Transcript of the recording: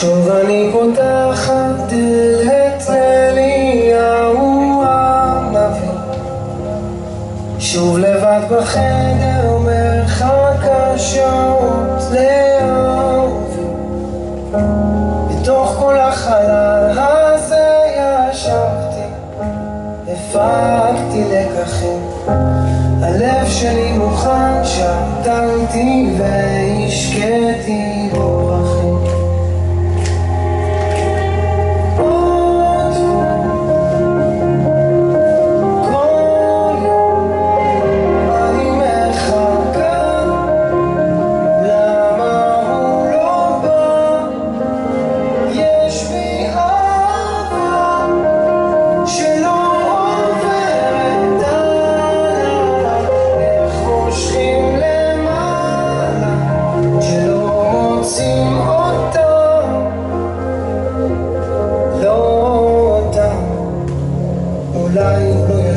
שוב אני פותחת דלת לאליהו הנביא שוב לבד בחדר מרחק השעות לאהובי בתוך כל החלל הזה ישבתי הפקתי לקחים. הלב שלי מוכן, שתלתי והשקיתי